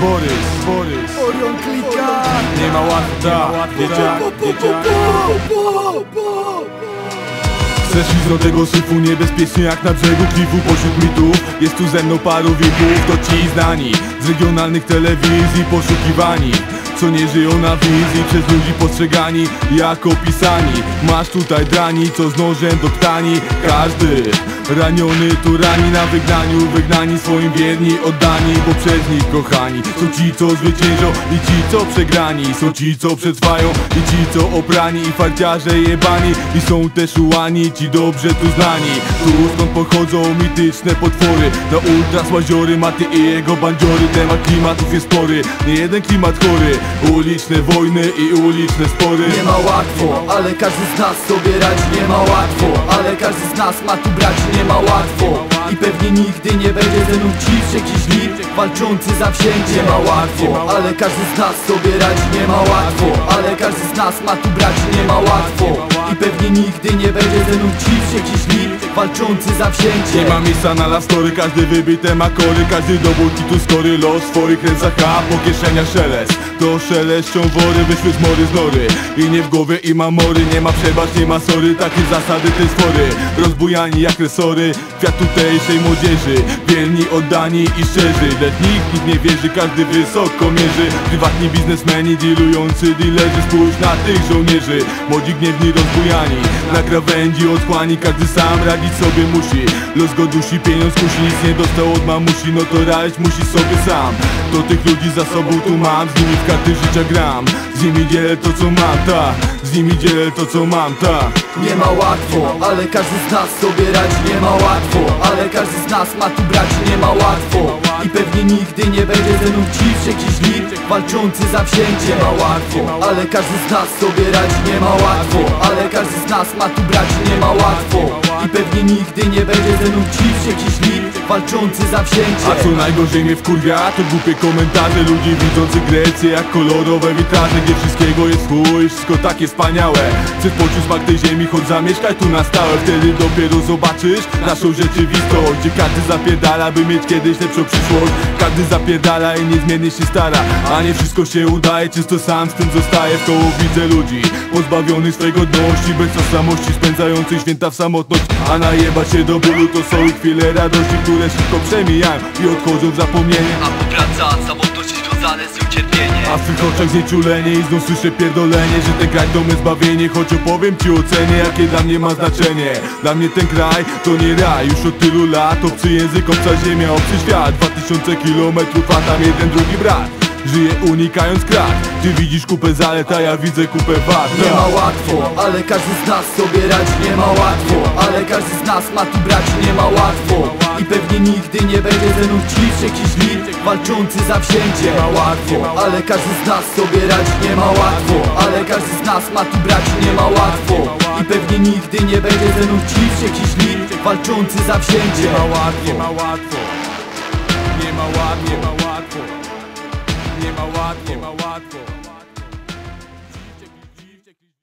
Borys, Borys Orion klika. Nie ma łatwa, dzieciak, dzieciak. Chcesz iść do tego syfu niebezpiecznie jak na brzegu klifu Pośród mitów? Jest tu ze mną paru wieków To ci znani z regionalnych telewizji poszukiwani co nie żyją na wizji Przez ludzi postrzegani jako pisani. Masz tutaj drani, co z nożem do tkani. Każdy raniony tu rani na wygnaniu Wygnani swoim wierni, oddani Bo przez nich kochani. Są ci, co zwyciężą i ci, co przegrani. Są ci, co przetrwają i ci, co oprani. I farciarze jebani i są też ułani Ci dobrze tu znani. Tu skąd pochodzą mityczne potwory. Na ultras łaziory, maty i jego bandziory. Temat klimatów jest spory, nie jeden klimat chory Uliczne wojny i uliczne spory. Nie ma łatwo, ale każdy z nas sobie radzi. Nie ma łatwo, ale każdy z nas ma tu brać. Nie ma łatwo i pewnie nigdy nie będzie ze mną dziś jakiś Walczący za wsięcie Nie ma łatwo, ale każdy z nas sobie radzi. Nie ma łatwo, ale każdy z nas ma tu brać. Nie ma łatwo i pewnie nigdy nie będzie ze mną dziś jakiś Walczący za wsięcie Nie ma miejsca na lastory, każdy wybite ma kory Każdy dowód tu skory, los w swoich rękach A po kieszeniach szelest. To szeleszczą wory, wyszły z mory z nory. I nie w głowie i ma mory, nie ma przebacz, nie ma sory Takie zasady te stwory, rozbujani jak resory Kwiat tutejszej młodzieży, wierni, oddani i szczerzy. Lecz nikt, nikt nie wierzy, każdy wysoko mierzy. Prywatni biznesmeni, dealujący dealerzy Spójrz na tych żołnierzy, młodzi gniewni rozbujani Na krawędzi otchłani, każdy sam radzić sobie musi Los go dusi, pieniądz kusi, nic nie dostał od mamusi No to radzić musi sobie sam. To tych ludzi za sobą tu mam, z nimi w karty życia gram. Z nimi dzielę to co mam, ta. Z nimi dzielę to co mam, ta. Nie ma łatwo, ale każdy z nas sobie radzi. Nie ma łatwo, ale każdy z nas ma tu brać. Nie ma łatwo i pewnie nigdy nie będzie ze mną dziś jakiś Walczący za wsięcie Nie ma łatwo, ale każdy z nas sobie radzi. Nie ma łatwo, ale każdy z nas ma tu brać. Nie ma łatwo i pewnie nigdy nie będzie ze mną dziś jakiś lit Walczący za wsięcie A co najgorzej mnie wkurwia, to głupie komentarze Ludzi widzących Grecję jak kolorowe witraże Gdzie wszystkiego jest chuj, wszystko takie wspaniałe. Chcesz poczuć smak tej ziemi, choć zamieszkaj tu na stałe Wtedy dopiero zobaczysz naszą rzeczywistość Gdzie każdy zapierdala, by mieć kiedyś lepszą przyszłość. Każdy zapierdala i niezmiennie się stara A nie wszystko się udaje, często sam z tym zostaje W koło widzę ludzi, pozbawionych swej godności Bez tożsamości, spędzających święta w samotność A najeba się do bólu, to są chwile radości Które szybko przemijają i odchodzą w zapomnienie. A powraca samotność związane z nią cierpienie A w twych oczach znieczulenie i znów słyszę pierdolenie Że ten kraj to me zbawienie Choć opowiem ci o cenie, jakie dla mnie ma znaczenie. Dla mnie ten kraj to nie raj Już od tylu lat obcy język, obca ziemia, obcy świat. Dwa tysiące kilometrów, a tam jeden drugi brat Żyję unikając krat. Ty widzisz kupę zalet, a ja widzę kupę wad. Nie ma łatwo, ale każdy z nas sobie radzi. Nie ma łatwo, ale każdy z nas ma tu brać. Nie ma łatwo i pewnie nigdy nie będzie ze mną dziś jakiś Walczący za wsięcie Nie ma łatwo, ale każdy z nas sobie radzi. Nie ma łatwo, ale każdy z nas ma tu brać. Nie ma łatwo i pewnie nigdy nie będzie ze mną dziś jakiś Walczący za wsięcie Nie ma łatwo, nie ma łatwo Nie ma łatwo, nie ma łatwo Nie ma